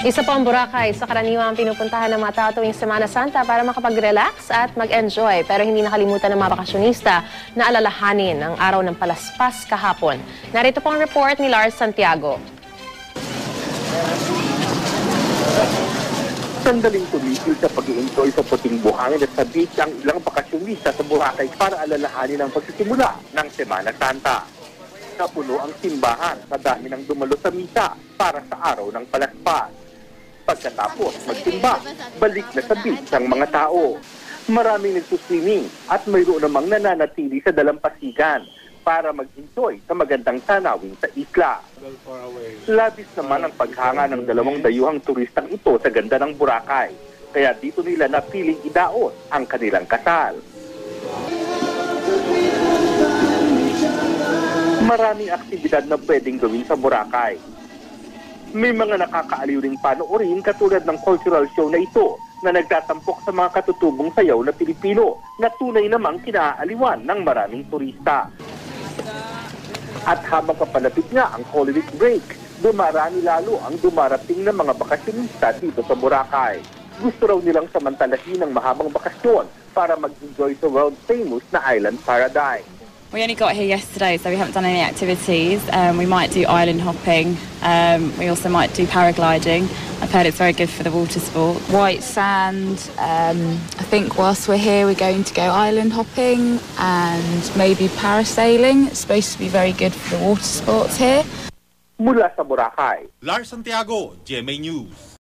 Isa po ang Boracay sa karaniwang pinupuntahan ng mga tao tuwing Semana Santa para makapag-relax at mag-enjoy. Pero hindi nakalimutan ng mga bakasyonista na alalahanin ang araw ng palaspas kahapon. Narito po ang report ni Lars Santiago. Sandaling tumigil sa pag-i-enjoy sa puting buhangin at sa beach ang ilang bakasyonista sa Boracay para alalahanin ang pagsisimula ng Semana Santa. Napuno ang simbahan sa dami ng dumalo sa misa para sa araw ng palaspas. Pagkatapos magsimba, balik na sa beach ang mga tao. Maraming nagsuswimming at mayroon namang nananatili sa dalampasigan para mag-enjoy sa magandang tanawin sa isla. Labis naman ang paghanga ng dalawang dayuhang turistang ito sa ganda ng Boracay. Kaya dito nila napiling idaos ang kanilang kasal. Maraming aktibidad na pwedeng gawin sa Boracay. May mga nakakaaliw ring panoorin katulad ng cultural show na ito na nagtatampok sa mga katutubong sayaw na Pilipino na tunay namang kinaaliwan ng maraming turista. At habang kapalapit nga ang holiday break, dumarami lalo ang dumarating ng mga bakasyonista dito sa Boracay. Gusto raw nilang samantalahin ang mahabang bakasyon para mag-enjoy sa world-famous na island paradise. We only got here yesterday, so we haven't done any activities. Um, we might do island hopping. Um, we also might do paragliding. I've heard it's very good for the water sport. white sand. Um, I think whilst we're here, we're going to go island hopping and maybe parasailing. It's supposed to be very good for the water sports here. Mula sa Boracay, Lars Santiago, GMA News.